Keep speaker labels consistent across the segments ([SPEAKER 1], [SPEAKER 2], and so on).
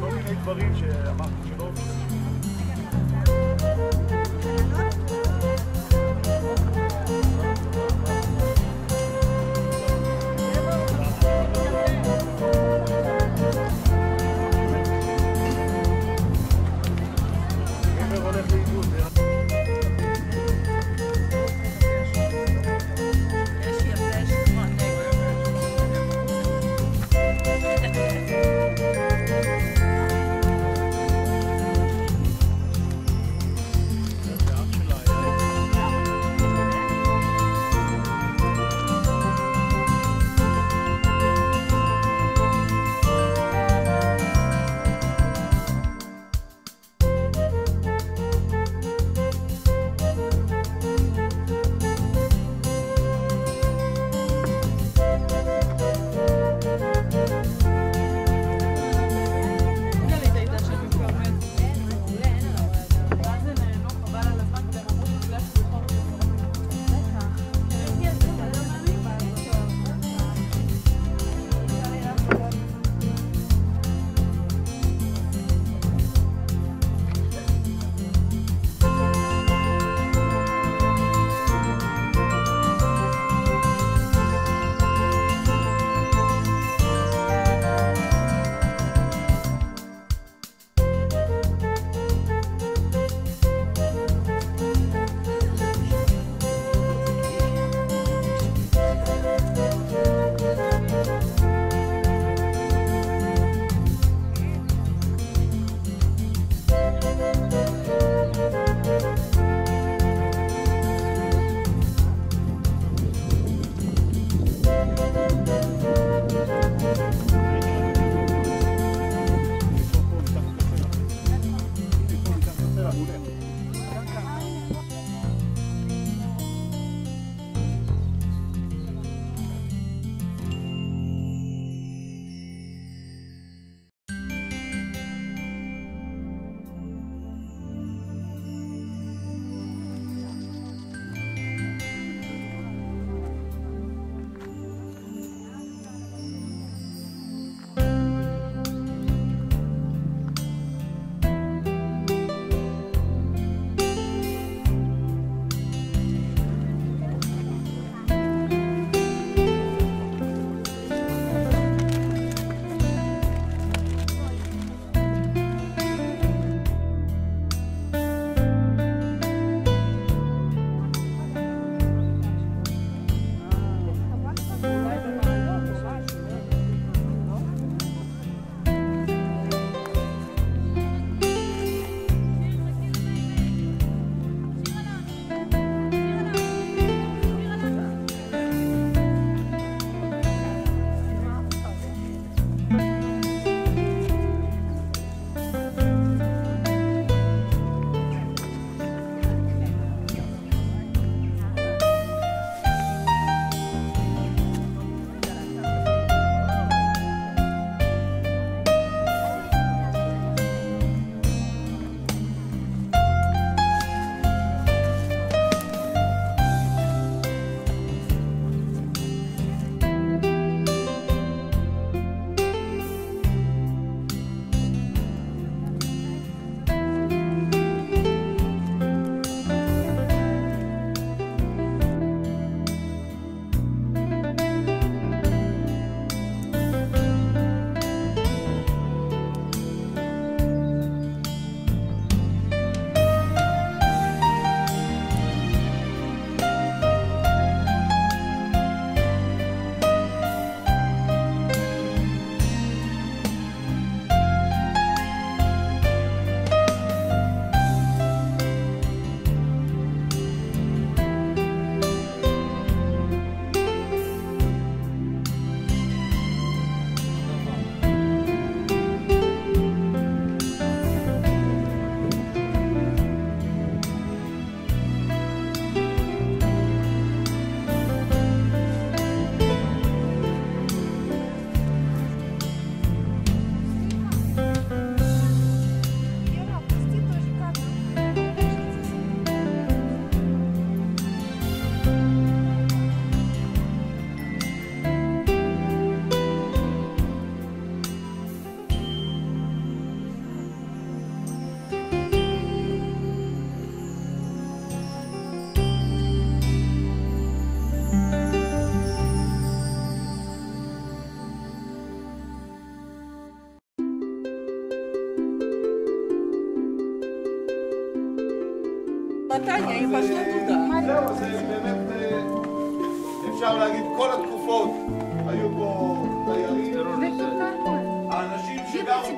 [SPEAKER 1] כל מיני דברים שאמרתי שלא...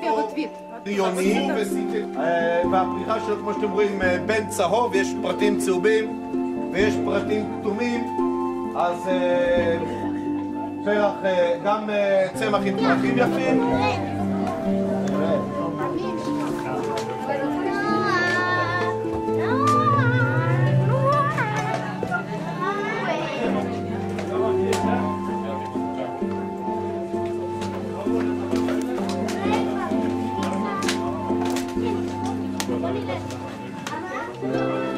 [SPEAKER 2] פה ציונים והפריחה שלו, כמו שאתם רואים, אה, בין צהוב, יש פרטים צהובים ויש פרטים כתומים, אז אה, פרח, אה, גם אה, צמח עם פרחים יפים.
[SPEAKER 3] です。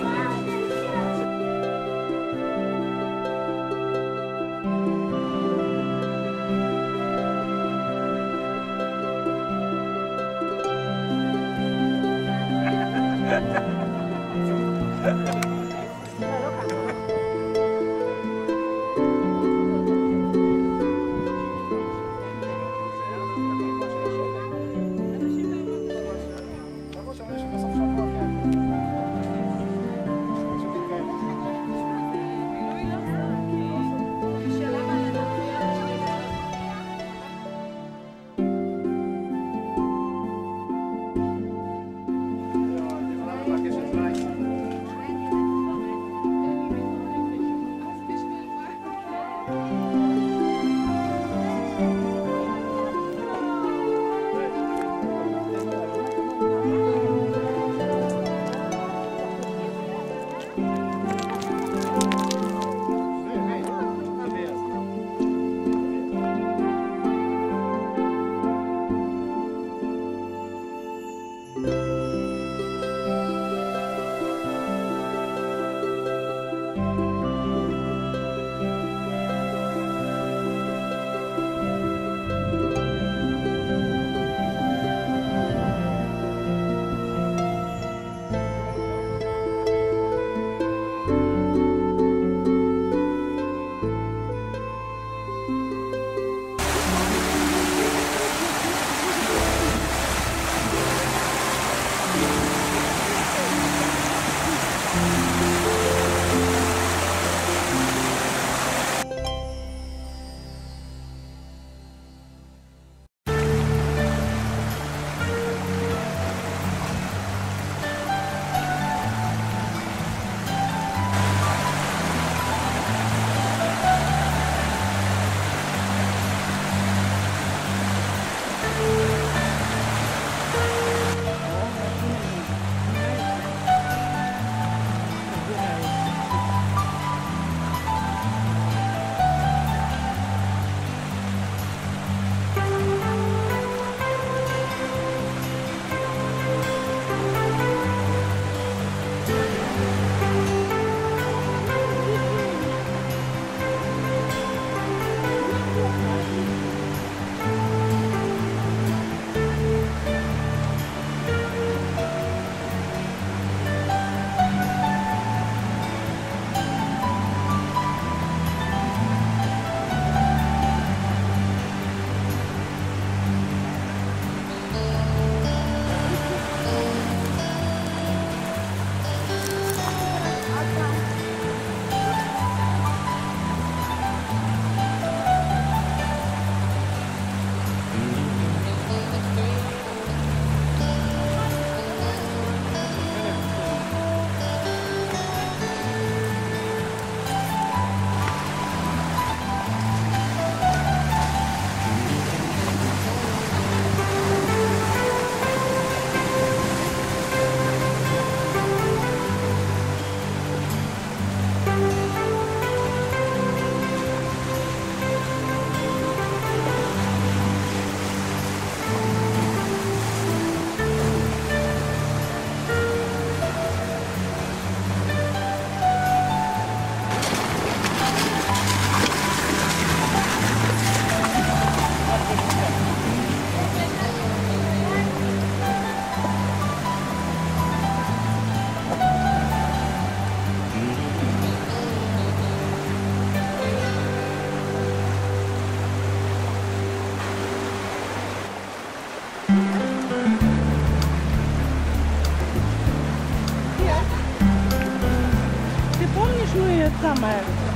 [SPEAKER 3] Ну, ночное самое.